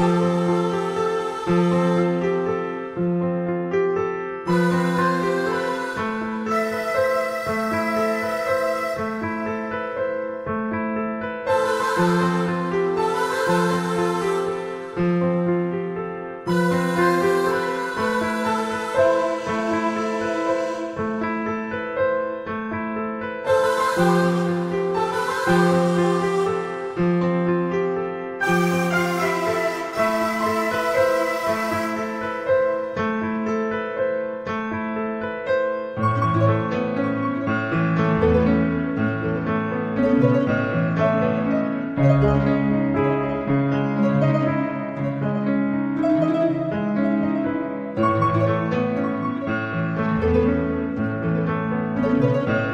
Música Música